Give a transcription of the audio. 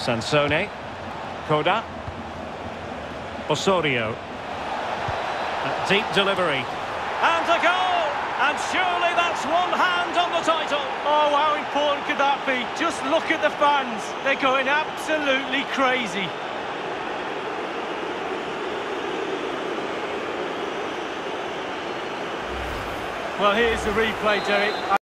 Sansone. Coda. Osorio. A deep delivery. And a goal! And surely that's one hand on the title. Oh, how important could that be? Just look at the fans. They're going absolutely crazy. Well, here's the replay, Derek.